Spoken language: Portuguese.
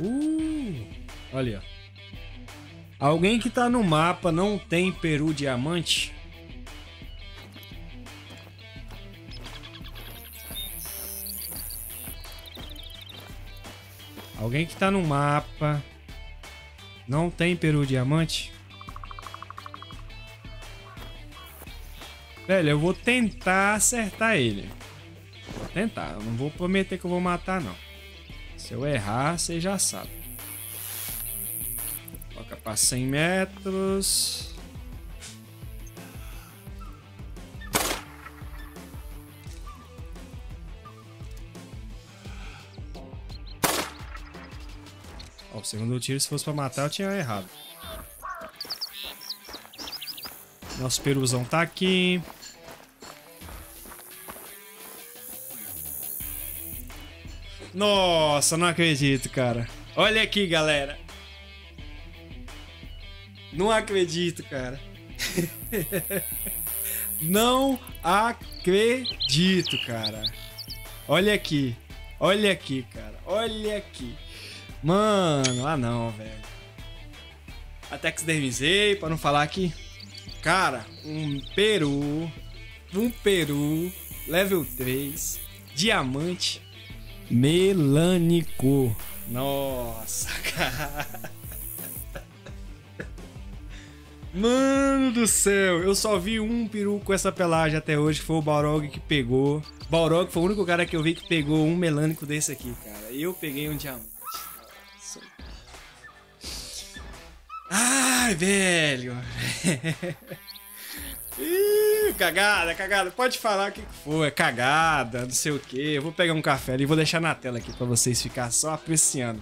Uh, olha. Alguém que tá no mapa não tem peru diamante? Alguém que tá no mapa não tem peru diamante? Velho, eu vou tentar acertar ele. Vou tentar, eu não vou prometer que eu vou matar não. Se eu errar, você já sabe. Coloca para 100 metros. Ó, o segundo tiro, se fosse para matar, eu tinha errado. Nosso peruzão tá aqui. Nossa, não acredito, cara. Olha aqui, galera. Não acredito, cara. não acredito, cara. Olha aqui. Olha aqui, cara. Olha aqui. Mano, ah não, velho. Até que dermizei, pra não falar aqui. Cara, um peru. Um peru. Level 3. Diamante Melânico. Nossa, cara. Mano do céu, eu só vi um peru com essa pelagem até hoje, foi o Balrog que pegou. Balrog foi o único cara que eu vi que pegou um melânico desse aqui, cara. Eu peguei um diamante. Ai, velho. Cagada, cagada. Pode falar o que for. É cagada, não sei o que. Eu vou pegar um café ali e vou deixar na tela aqui pra vocês ficar só apreciando.